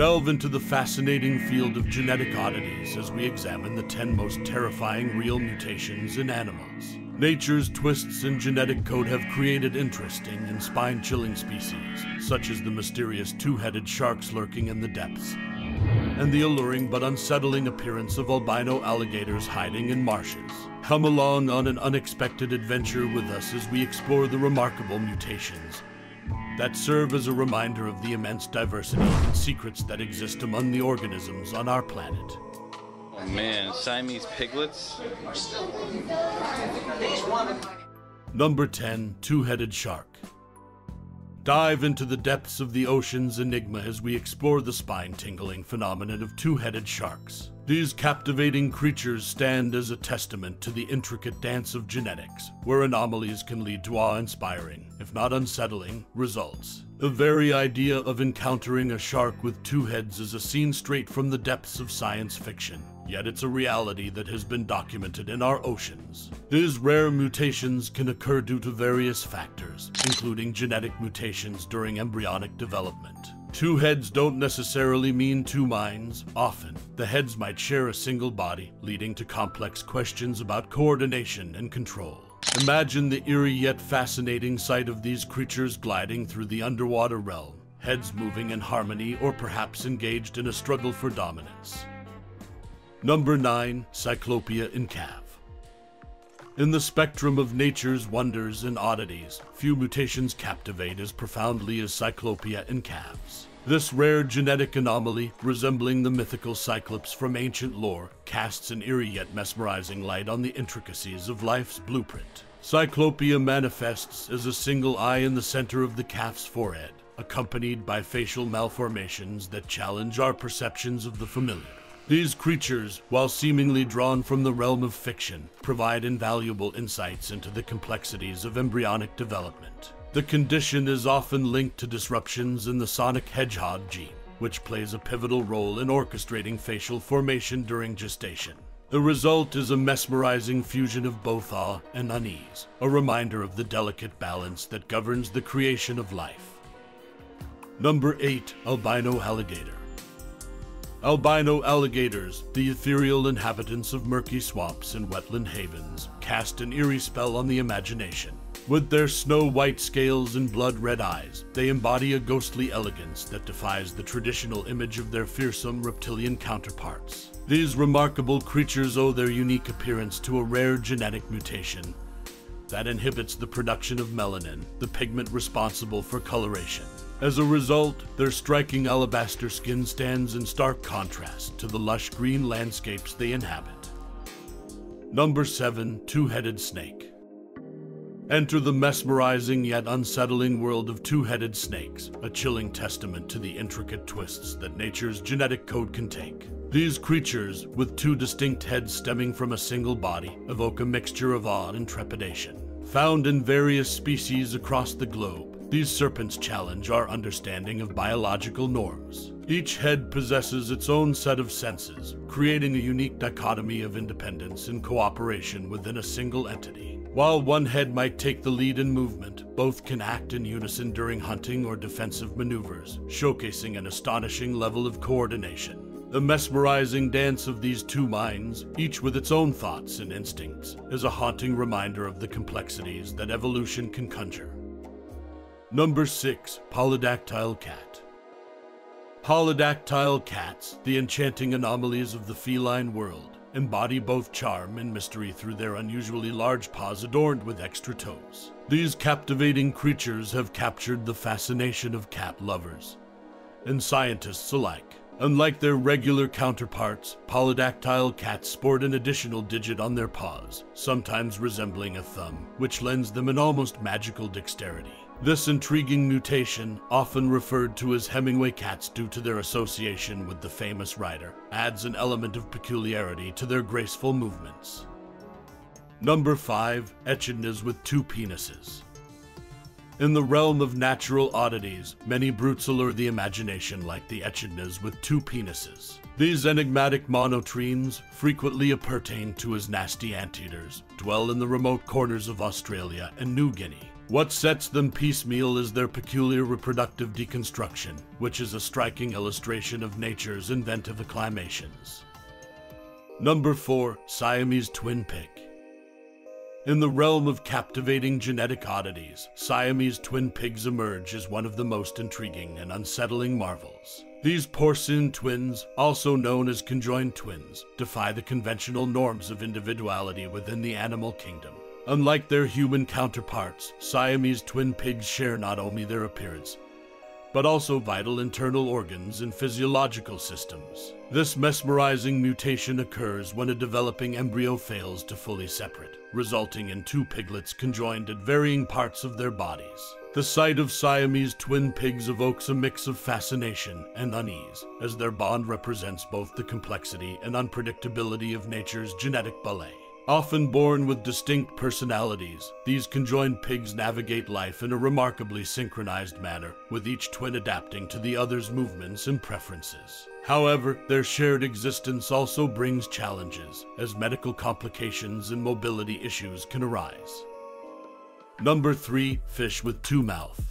Delve into the fascinating field of genetic oddities as we examine the 10 most terrifying real mutations in animals. Nature's twists in genetic code have created interesting and spine chilling species, such as the mysterious two headed sharks lurking in the depths, and the alluring but unsettling appearance of albino alligators hiding in marshes. Come along on an unexpected adventure with us as we explore the remarkable mutations that serve as a reminder of the immense diversity and secrets that exist among the organisms on our planet. Oh man, Siamese piglets? Are still living. Number 10 Two Headed Shark. Dive into the depths of the ocean's enigma as we explore the spine tingling phenomenon of two headed sharks. These captivating creatures stand as a testament to the intricate dance of genetics, where anomalies can lead to awe inspiring, if not unsettling, results. The very idea of encountering a shark with two heads is a scene straight from the depths of science fiction, yet it's a reality that has been documented in our oceans. These rare mutations can occur due to various factors, including genetic mutations during embryonic development. Two heads don't necessarily mean two minds. Often, the heads might share a single body, leading to complex questions about coordination and control. Imagine the eerie yet fascinating sight of these creatures gliding through the underwater realm, heads moving in harmony or perhaps engaged in a struggle for dominance. Number 9 Cyclopia in Calf. In the spectrum of nature's wonders and oddities, few mutations captivate as profoundly as Cyclopia in calves. This rare genetic anomaly, resembling the mythical Cyclops from ancient lore, casts an eerie yet mesmerizing light on the intricacies of life's blueprint. Cyclopia manifests as a single eye in the center of the calf's forehead, accompanied by facial malformations that challenge our perceptions of the familiar. These creatures, while seemingly drawn from the realm of fiction, provide invaluable insights into the complexities of embryonic development. The condition is often linked to disruptions in the sonic hedgehog gene, which plays a pivotal role in orchestrating facial formation during gestation. The result is a mesmerizing fusion of both awe and unease, a reminder of the delicate balance that governs the creation of life. Number 8 Albino Alligator Albino alligators, the ethereal inhabitants of murky swamps and wetland havens, cast an eerie spell on the imagination. With their snow white scales and blood red eyes, they embody a ghostly elegance that defies the traditional image of their fearsome reptilian counterparts. These remarkable creatures owe their unique appearance to a rare genetic mutation that inhibits the production of melanin, the pigment responsible for coloration. As a result, their striking alabaster skin stands in stark contrast to the lush green landscapes they inhabit. Number 7 Two Headed Snake. Enter the mesmerizing yet unsettling world of two headed snakes, a chilling testament to the intricate twists that nature's genetic code can take. These creatures, with two distinct heads stemming from a single body, evoke a mixture of awe and trepidation. Found in various species across the globe, these serpents challenge our understanding of biological norms. Each head possesses its own set of senses, creating a unique dichotomy of independence and cooperation within a single entity. While one head might take the lead in movement, both can act in unison during hunting or defensive maneuvers, showcasing an astonishing level of coordination. The mesmerizing dance of these two minds, each with its own thoughts and instincts, is a haunting reminder of the complexities that evolution can conjure. Number 6 Polydactyl Cat. Polydactyl cats, the enchanting anomalies of the feline world, embody both charm and mystery through their unusually large paws adorned with extra toes. These captivating creatures have captured the fascination of cat lovers and scientists alike. Unlike their regular counterparts, polydactyl cats sport an additional digit on their paws, sometimes resembling a thumb, which lends them an almost magical dexterity. This intriguing mutation, often referred to as Hemingway cats due to their association with the famous writer, adds an element of peculiarity to their graceful movements. Number 5 Echidnas with two penises. In the realm of natural oddities, many brutes allure the imagination like the echidnas with two penises. These enigmatic monotremes, frequently appertained to as nasty anteaters, dwell in the remote corners of Australia and New Guinea. What sets them piecemeal is their peculiar reproductive deconstruction, which is a striking illustration of nature's inventive acclimations. Number 4 Siamese Twin Pig. In the realm of captivating genetic oddities, Siamese twin pigs emerge as one of the most intriguing and unsettling marvels. These porcine twins, also known as conjoined twins, defy the conventional norms of individuality within the animal kingdom. Unlike their human counterparts, Siamese twin pigs share not only their appearance, but also vital internal organs and physiological systems. This mesmerizing mutation occurs when a developing embryo fails to fully separate, resulting in two piglets conjoined at varying parts of their bodies. The sight of Siamese twin pigs evokes a mix of fascination and unease, as their bond represents both the complexity and unpredictability of nature's genetic ballet. Often born with distinct personalities, these conjoined pigs navigate life in a remarkably synchronized manner, with each twin adapting to the other's movements and preferences. However, their shared existence also brings challenges, as medical complications and mobility issues can arise. Number 3 Fish with Two Mouth.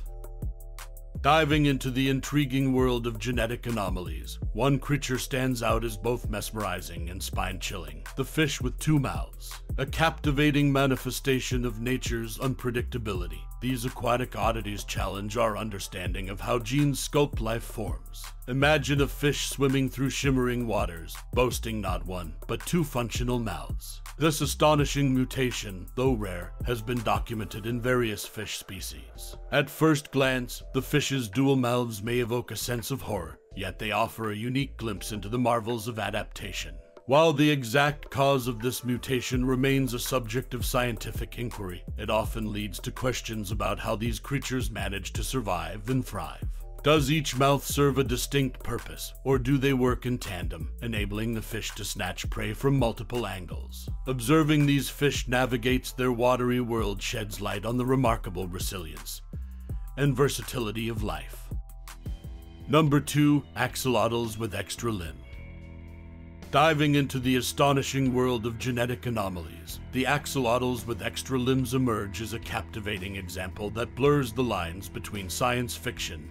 Diving into the intriguing world of genetic anomalies, one creature stands out as both mesmerizing and spine chilling the fish with two mouths. A captivating manifestation of nature's unpredictability. These aquatic oddities challenge our understanding of how genes sculpt life forms. Imagine a fish swimming through shimmering waters, boasting not one, but two functional mouths. This astonishing mutation, though rare, has been documented in various fish species. At first glance, the fish's dual mouths may evoke a sense of horror, yet they offer a unique glimpse into the marvels of adaptation. While the exact cause of this mutation remains a subject of scientific inquiry, it often leads to questions about how these creatures manage to survive and thrive. Does each mouth serve a distinct purpose, or do they work in tandem, enabling the fish to snatch prey from multiple angles? Observing these fish navigates their watery world sheds light on the remarkable resilience and versatility of life. Number 2 Axolotls with Extra Limb. Diving into the astonishing world of genetic anomalies, the axolotls with extra limbs emerge as a captivating example that blurs the lines between science fiction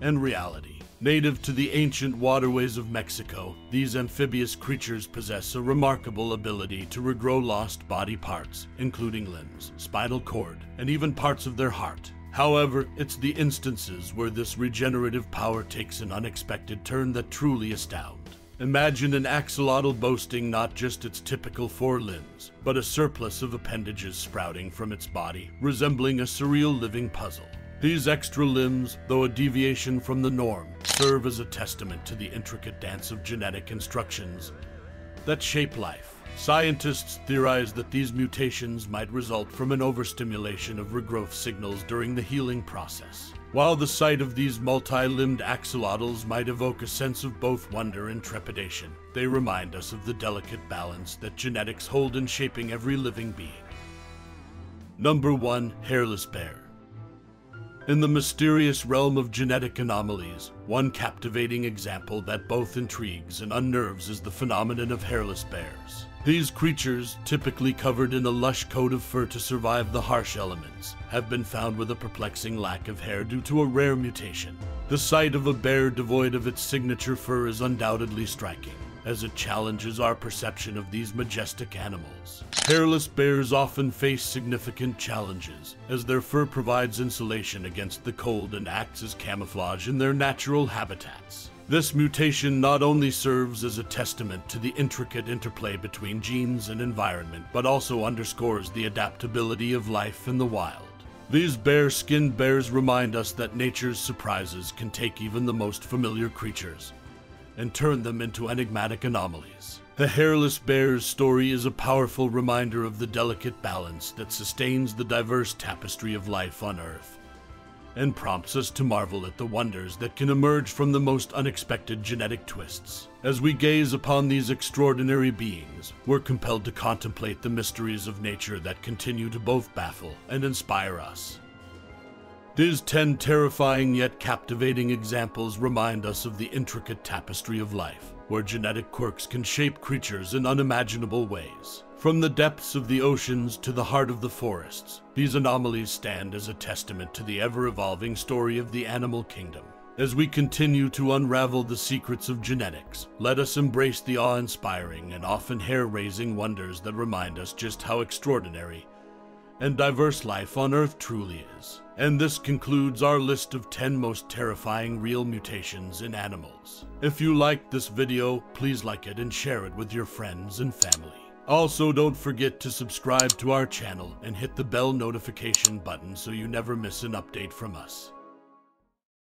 and reality. Native to the ancient waterways of Mexico, these amphibious creatures possess a remarkable ability to regrow lost body parts, including limbs, spinal cord, and even parts of their heart. However, it's the instances where this regenerative power takes an unexpected turn that truly astound. Imagine an axolotl boasting not just its typical four limbs, but a surplus of appendages sprouting from its body, resembling a surreal living puzzle. These extra limbs, though a deviation from the norm, serve as a testament to the intricate dance of genetic instructions that shape life. Scientists theorize that these mutations might result from an overstimulation of regrowth signals during the healing process. While the sight of these multi-limbed axolotls might evoke a sense of both wonder and trepidation, they remind us of the delicate balance that genetics hold in shaping every living being. Number 1 Hairless Bear in the mysterious realm of genetic anomalies, one captivating example that both intrigues and unnerves is the phenomenon of hairless bears. These creatures, typically covered in a lush coat of fur to survive the harsh elements, have been found with a perplexing lack of hair due to a rare mutation. The sight of a bear devoid of its signature fur is undoubtedly striking, as it challenges our perception of these majestic animals. Hairless bears often face significant challenges, as their fur provides insulation against the cold and acts as camouflage in their natural habitats. This mutation not only serves as a testament to the intricate interplay between genes and environment, but also underscores the adaptability of life in the wild. These bare-skinned bears remind us that nature's surprises can take even the most familiar creatures and turn them into enigmatic anomalies. The hairless bear's story is a powerful reminder of the delicate balance that sustains the diverse tapestry of life on Earth and prompts us to marvel at the wonders that can emerge from the most unexpected genetic twists. As we gaze upon these extraordinary beings, we're compelled to contemplate the mysteries of nature that continue to both baffle and inspire us. These ten terrifying yet captivating examples remind us of the intricate tapestry of life where genetic quirks can shape creatures in unimaginable ways. From the depths of the oceans to the heart of the forests, these anomalies stand as a testament to the ever evolving story of the animal kingdom. As we continue to unravel the secrets of genetics, let us embrace the awe inspiring and often hair raising wonders that remind us just how extraordinary and diverse life on Earth truly is. And this concludes our list of 10 most terrifying real mutations in animals. If you liked this video, please like it and share it with your friends and family. Also, don't forget to subscribe to our channel and hit the bell notification button so you never miss an update from us.